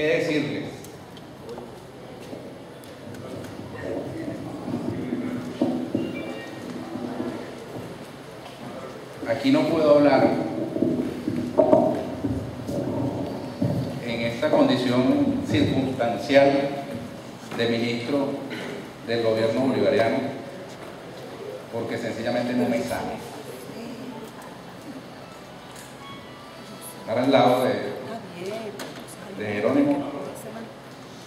decirles, aquí no puedo hablar en esta condición circunstancial de ministro del gobierno bolivariano porque sencillamente no me sale. Estar al lado de, de Jerónimo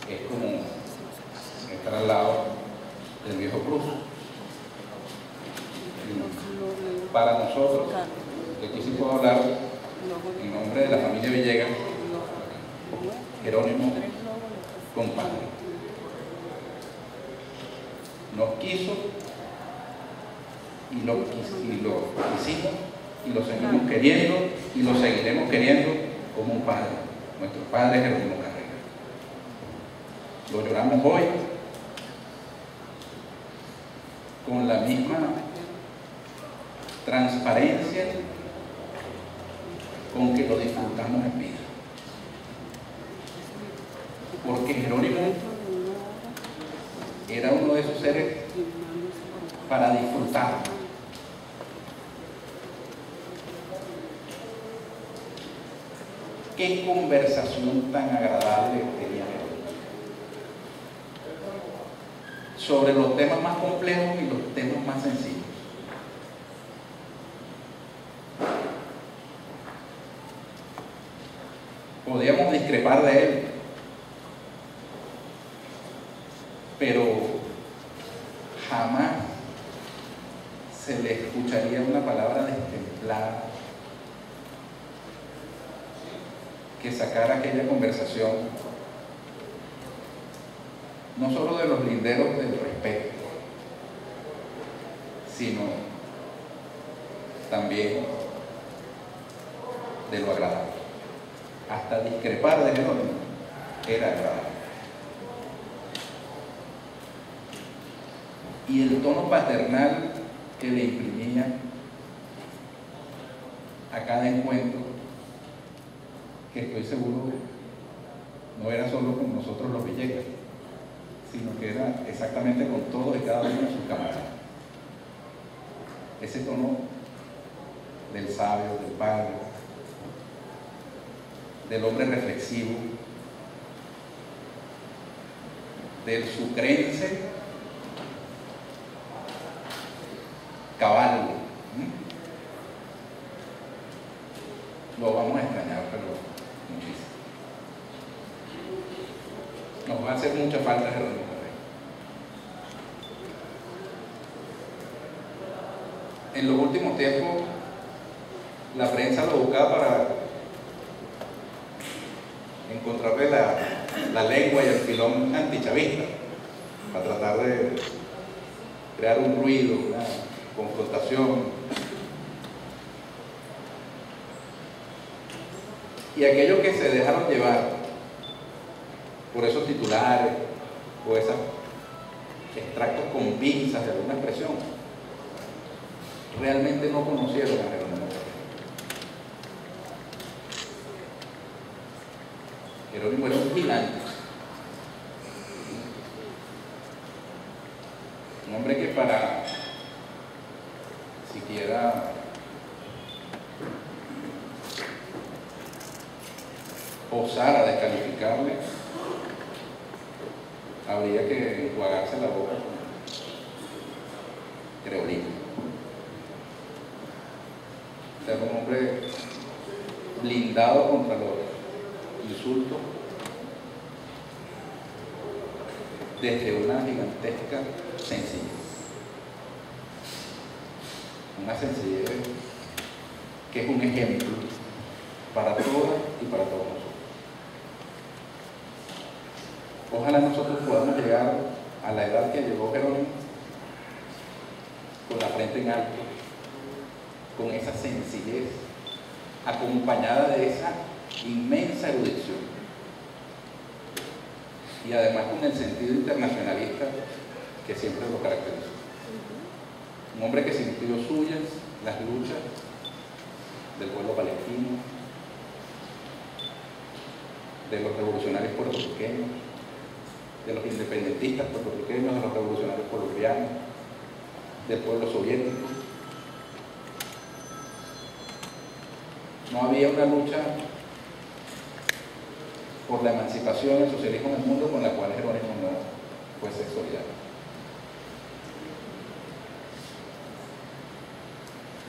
es como estar al lado del viejo Cruz. Para nosotros, que aquí sí puedo hablar en nombre de la familia Villegas, Jerónimo, compadre. Nos quiso y lo, y lo quisimos y lo seguimos queriendo y lo seguiremos queriendo como un padre, nuestro padre Jerónimo Carrera. Lo lloramos hoy con la misma transparencia con que lo disfrutamos en vida. Porque Jerónimo era uno de esos seres para disfrutar. Qué conversación tan agradable tenía. Sobre los temas más complejos y los temas más sencillos. Podíamos discrepar de él, pero jamás se le escucharía una palabra destemplada que sacara aquella conversación no solo de los linderos del respeto, sino también de lo agradable. Hasta discrepar de Jerónimo era agradable. Y el tono paternal que le imprimía a cada encuentro, que estoy seguro no era solo con nosotros los Villegas, sino que era exactamente con todos y cada uno de sus camaradas. Ese tono del sabio, del padre, del hombre reflexivo, del sucrense cabal. Lo vamos a extrañar, pero muchísimo. Nos va a hacer mucha falta Jerónimo En los últimos tiempos, la prensa lo buscaba para encontrarle la, la lengua y el filón antichavista, para tratar de crear un ruido, una confrontación. Y aquellos que se dejaron llevar por esos titulares o esos extractos con pinzas de alguna expresión, realmente no conocieron a Jerónimo. Jerónimo era un gigante. Un hombre que para siquiera osar a descalificarle, habría que enjuagarse la boca creolina. Ser un hombre blindado contra los insultos desde una gigantesca sencillez. Una sencillez que es un ejemplo para todas y para todos nosotros. Ojalá nosotros podamos llegar a la edad que llegó Jerónimo con la frente en alto, con esa sencillez, acompañada de esa inmensa erudición y además con el sentido internacionalista que siempre lo caracterizó. Un hombre que sintió suyas las luchas del pueblo palestino, de los revolucionarios puertorriqueños, de los independentistas puertorriqueños, de los revolucionarios colombianos, del pueblo soviético. No había una lucha por la emancipación, el socialismo en el mundo con la cual Jerónimo no fuese solidario.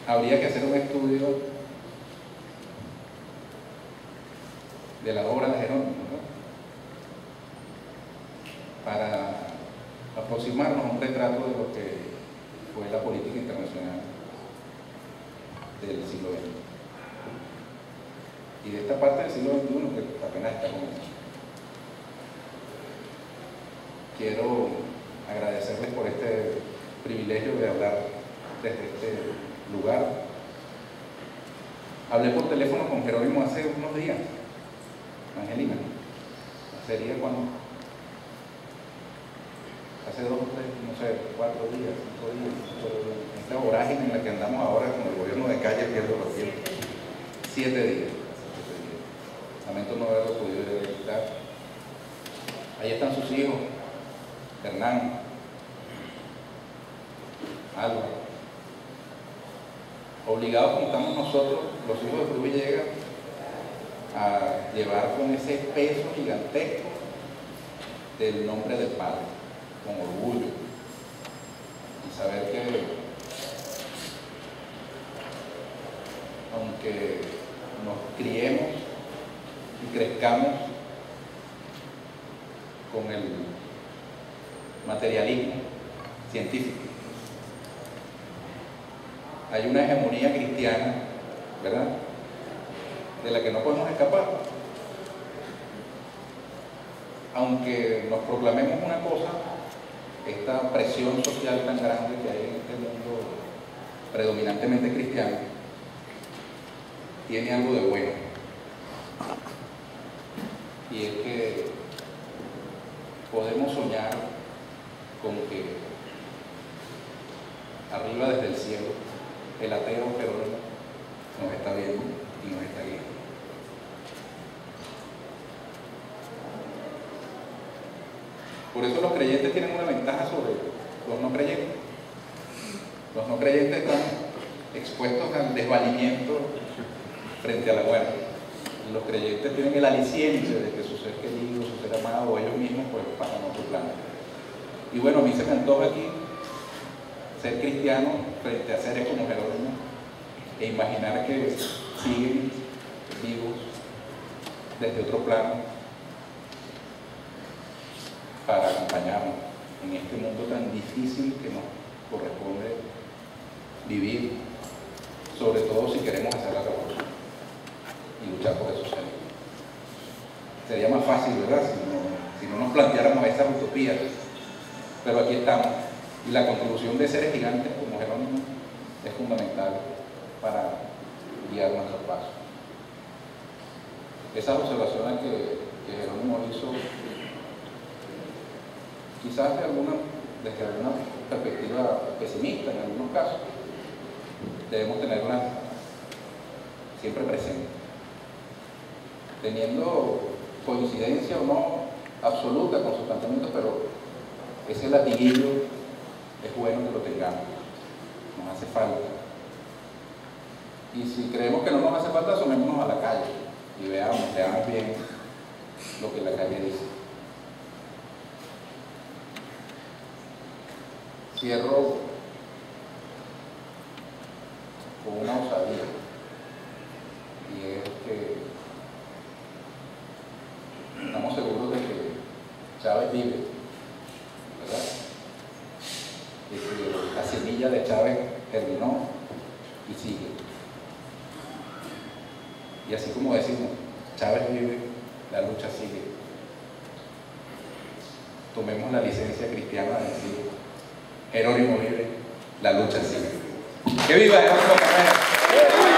Habría que hacer un estudio de la obra de Jerónimo, para a un retrato de lo que fue la política internacional del siglo XX. Y de esta parte del siglo XXI que apenas está comenzando. Quiero agradecerles por este privilegio de hablar desde este lugar. Hablé por teléfono con Jerónimo hace unos días Angelina, sería cuando hace dos, tres, no sé, cuatro días, cinco días, en esta vorágine en la que andamos ahora con el gobierno de calle pierdo los tiempos. Siete días. Lamento no haberlo podido visitar. Ahí están sus hijos, Hernán, Alba. Obligados como estamos nosotros, los hijos de Cruz Villegas, a llevar con ese peso gigantesco del nombre del Padre, con orgullo, y saber que aunque nos criemos y crezcamos con el materialismo científico, hay una hegemonía cristiana, ¿verdad? de la que no podemos escapar. Aunque nos proclamemos una cosa, esta presión social tan grande que hay en este mundo predominantemente cristiano, tiene algo de bueno. Y es que podemos soñar con que arriba desde el cielo el ateo pero nos está viendo y nos está guiando. Por eso los creyentes tienen una ventaja sobre los no creyentes. Los no creyentes están expuestos al desvalimiento frente a la muerte. Los creyentes tienen el aliciente de que su ser querido, su ser amado o ellos mismos pues pasan otro plano. Y bueno, a mí se me antoja aquí ser cristiano frente a seres como Jerónimo e imaginar que siguen vivos desde otro plano para acompañarnos en este mundo tan difícil que nos corresponde vivir, sobre todo si queremos hacer la revolución y luchar por esos seres. Sería más fácil, ¿verdad? Si no, nos planteáramos esas utopías. Pero aquí estamos. Y la contribución de seres gigantes como Jerónimo es fundamental para guiar nuestros pasos. Esas observaciones que Jerónimo hizo quizás desde alguna perspectiva pesimista en algunos casos, debemos tenerla siempre presente. Teniendo coincidencia o no absoluta con sus planteamientos, pero ese latiguillo es bueno que lo tengamos, nos hace falta. Y si creemos que no nos hace falta, asomémonos a la calle y veamos, veamos bien lo que la calle dice. Cierro con una osadía y es que estamos seguros de que Chávez vive, ¿verdad? Y que la semilla de Chávez terminó y sigue. Y así como decimos, Chávez vive, la lucha sigue. Tomemos la licencia cristiana de decir, Jerónimo vive, la lucha sigue. ¡Que viva Jerónimo Carrera! ¡Que viva!